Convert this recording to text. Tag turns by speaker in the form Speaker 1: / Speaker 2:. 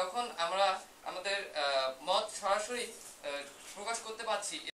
Speaker 1: যখন আমরা আমাদের আহ, মত সরাসরি আহ, প্রকাশ করতে পারছি